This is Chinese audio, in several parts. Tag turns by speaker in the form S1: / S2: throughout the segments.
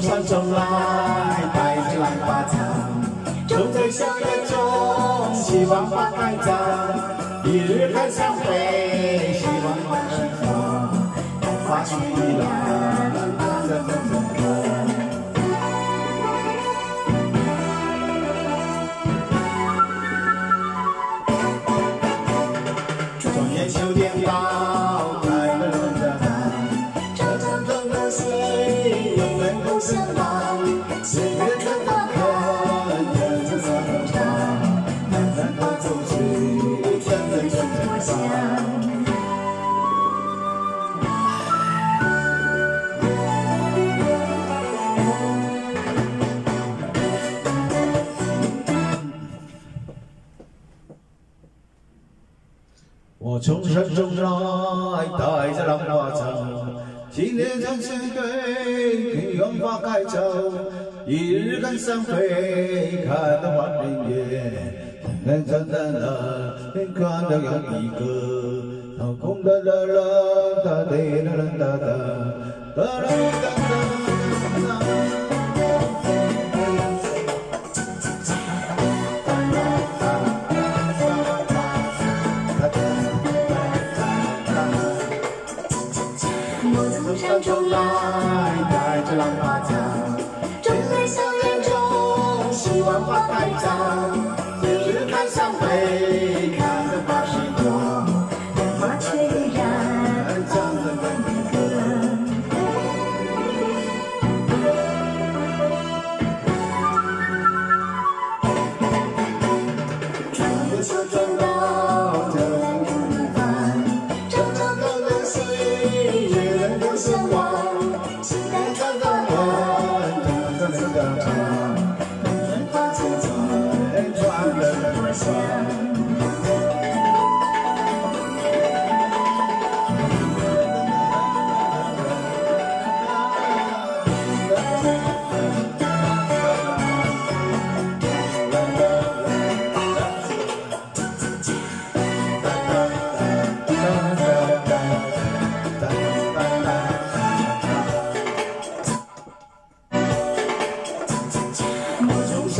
S1: 山中来，带着兰花草，种在小园中，希望花开早，一日看相会，我从山中来，带着浪花草，今年将相对，愿花开早，一日看三回，看得花人眼，看淡淡的，看到有一个，他空哒啦啦，哒哒啦啦哒哒，哒啦哒哒。中来，带着浪花草，种在校园中，希望花开早。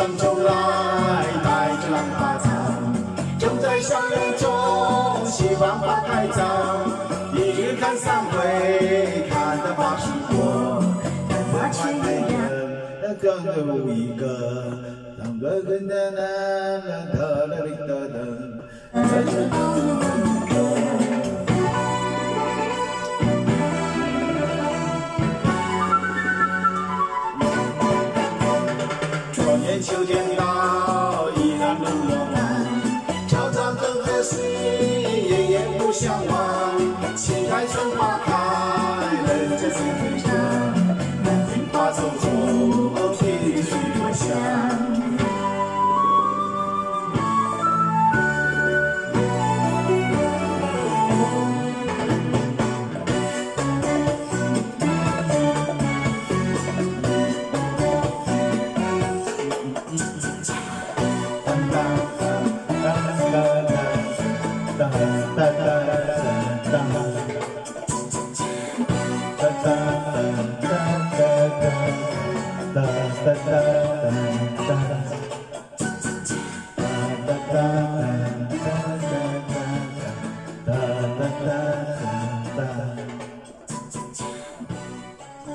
S1: 山中来，带着兰花草，种在校园中，希望花开早。一日看三回，看得花时多，花却艳，更有一个，当个个那那那哒啦哩哒哒，秋天到，依然冷落满，朝朝都可惜，夜夜不相忘。期待春花开，